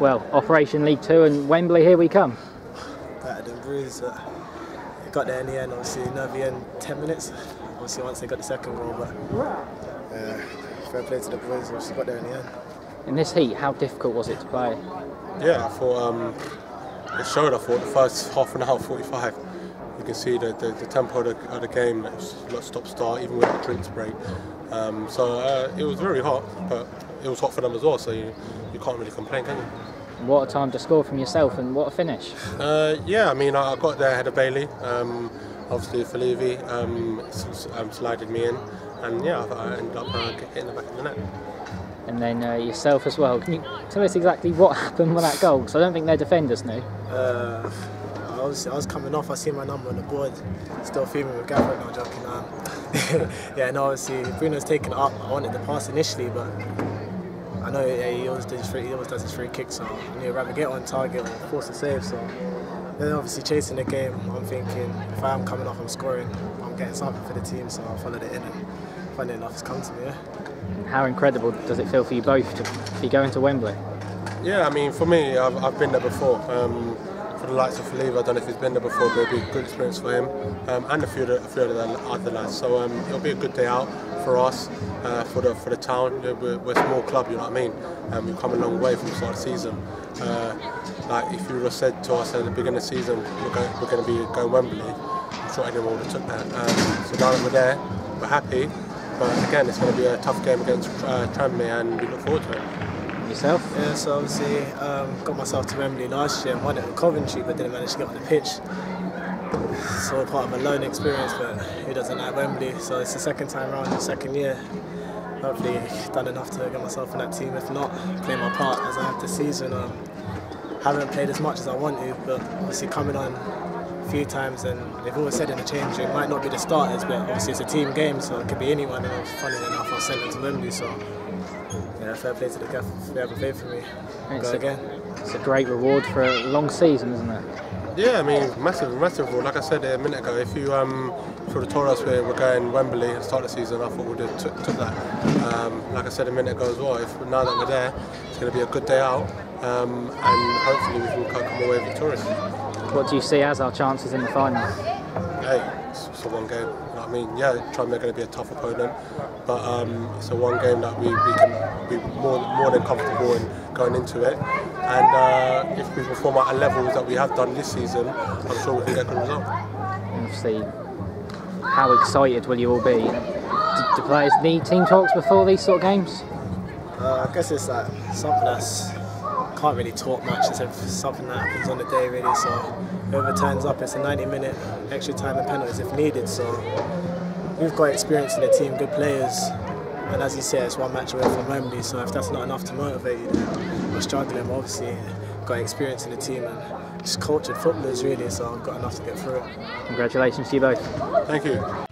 Well, Operation League Two and Wembley, here we come. Battered and bruised, but it got there in the end. Obviously, near the end, 10 minutes. Obviously, once they got the second goal, but uh, fair play to the boys. Obviously, got there in the end. In this heat, how difficult was it to play? Yeah, I thought um, it showed. I thought the first half an hour, 45. You can see the, the, the tempo of the, of the game, like stop start, even with the drinks break. Um, so uh, it was very hot, but it was hot for them as well. So you, you can't really complain, can you? What a time to score from yourself and what a finish. Uh, yeah, I mean, I, I got there ahead of Bailey. Um, obviously, Folivi um, s- um, slided me in, and yeah, I, I ended up uh, hitting the back of the net. And then uh, yourself as well. Can you tell us exactly what happened with that goal? Because I don't think their defenders knew. Uh, I was, I was coming off, I see my number on the board, still filming with Gaffer, no joking. Um, yeah, no, obviously, Bruno's taken it up. I wanted the pass initially, but I know yeah, he always does his free, he always does his free kick, so I knew I'd rather get on target or force a save. So then obviously chasing the game, I'm thinking if I am coming off, I'm scoring, I'm getting something for the team, so I followed it in and funny enough, it's come to me. Yeah. How incredible does it feel for you both to be going to Wembley? Yeah, I mean, for me, I've, I've been there before. Um, for the likes of Folivi, I don't know if he's been there before, but it'll be a good experience for him um, and a few, a few of the other lads. So um, it'll be a good day out for us, uh, for the for the town. We're, we're a small club, you know what I mean. Um, we've come a long way from the start of the season. Uh, like if you would have said to us at the beginning of the season, we're going, we're going to be going Wembley, I'm sure anyone would have took that. Um, so now that we're there, we're happy. But again, it's going to be a tough game against uh, Tranmere, and we look forward to it. Yourself? Yeah, so obviously um, got myself to Wembley last year and won it with Coventry, but didn't manage to get on the pitch. So part of a loan experience, but who doesn't like Wembley? So it's the second time round, the second year. Hopefully done enough to get myself in that team. If not, play my part as I have this season. Um, haven't played as much as I want to, but obviously coming on a few times and they've always said in the change room, might not be the starters, but obviously it's a team game, so it could be anyone. And funny enough, I was sent into Wembley, so yeah, fair play to the gaff for having faith for me. It's Go a- again. It's a great reward for a long season, isn't it? Yeah, I mean, massive, massive role. Like I said a minute ago, if you um, sort of told us we we're going Wembley at the start of the season, I thought we'd have took, took that. Um, like I said a minute ago as well, if now that we're there, it's going to be a good day out, um, and hopefully we can come come away victorious. What do you see as our chances in the final? Hey, it's, it's a one game. You know what I mean? Yeah, Tranmere going to be a tough opponent, but um, it's a one game that we, we can be more more than comfortable in going into it. And uh, if we perform at a level that we have done this season, I'm sure we can get a good result. Obviously, how excited will you all be? Do, do players need team talks before these sort of games? Uh, I guess it's like something that's can't really talk much. It's a- something that happens on the day, really. So whoever turns up, it's a 90-minute extra time and penalties if needed. So we've got experience in the team, good players, and as you say, it's one match away from Wembley. So if that's not enough to motivate you, then we're struggling. But obviously, got experience in the team and just cultured footballers, really. So I've got enough to get through it. Congratulations to you both. Thank you.